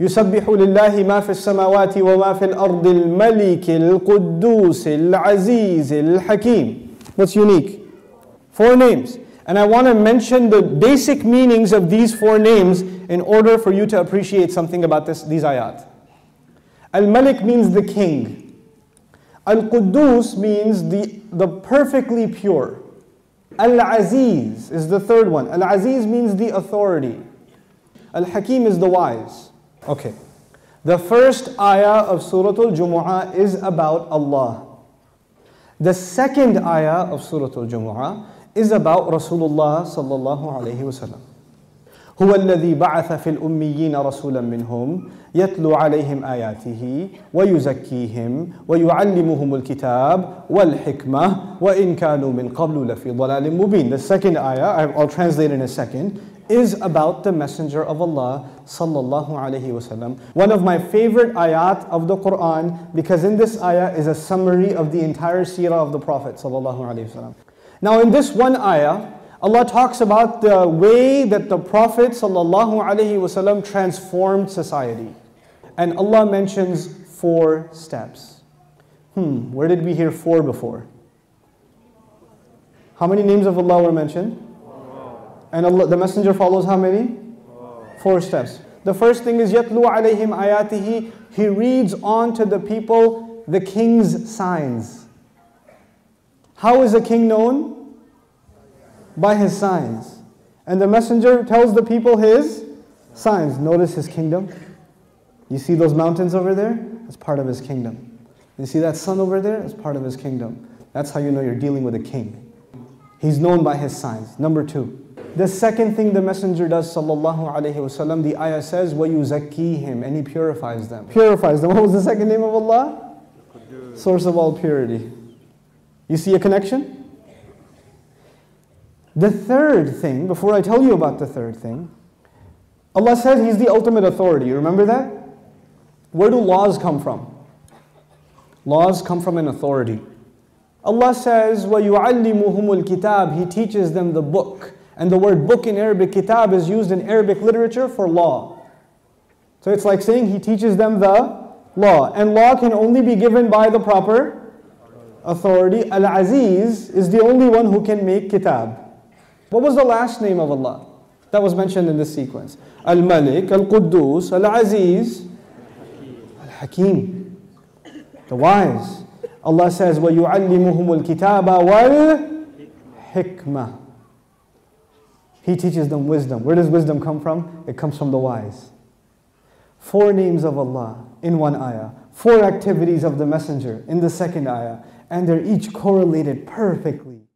يسبح لله ما في السماوات وما في الأرض الملك القدوس العزيز الحكيم What's unique? Four names. And I want to mention the basic meanings of these four names in order for you to appreciate something about this, these ayat. Al-Malik means the king. Al-Quddus means the, the perfectly pure. Al-Aziz is the third one. Al-Aziz means the authority. Al-Hakim is the wise. Okay. The first ayah of Surah Al-Jumu'ah is about Allah. The second ayah of Surah Al-Jumu'ah is about Rasulullah sallallahu alayhi wasallam. هو الذي بعث في الأميين رسولا منهم يتلو عليهم آياته ويزكيهم ويعلمهم الكتاب والحكمة وإن كانوا من قبل لفي ضلال مبين. The second ayah, I'll translate in a second, is about the Messenger of Allah sallallahu alaihi wasallam. One of my favorite ayat of the Quran because in this ayah is a summary of the entire seerah of the Prophet sallallahu alaihi wasallam. Now in this one ayah, Allah talks about the way that the Prophet ﷺ transformed society. And Allah mentions four steps. Hmm, where did we hear four before? How many names of Allah were mentioned? And Allah, the Messenger follows how many? Four steps. The first thing is yatlu alayhim ayatihi. He reads on to the people the king's signs. How is a king known? by his signs. And the messenger tells the people his signs. Notice his kingdom. You see those mountains over there? That's part of his kingdom. You see that sun over there? That's part of his kingdom. That's how you know you're dealing with a king. He's known by his signs. Number two. The second thing the messenger does, sallallahu alaihi wasallam, the ayah says, him," and he purifies them. Purifies them. What was the second name of Allah? Source of all purity. You see a connection? The third thing, before I tell you about the third thing, Allah says He's the ultimate authority. You remember that? Where do laws come from? Laws come from an authority. Allah says, وَيُعَلِّمُهُمُ الْكِتَابِ He teaches them the book. And the word book in Arabic, kitab, is used in Arabic literature for law. So it's like saying He teaches them the law. And law can only be given by the proper authority. Al-Aziz is the only one who can make kitab. What was the last name of Allah that was mentioned in this sequence? Al-Malik, Al-Quddus, Al-Aziz, Al-Hakim, the wise. Allah says, وَيُعَلِّمُهُمُ الْكِتَابَ وَالْحِكْمَةِ he teaches them wisdom. Where does wisdom come from? It comes from the wise. Four names of Allah in one ayah. Four activities of the messenger in the second ayah. And they're each correlated perfectly.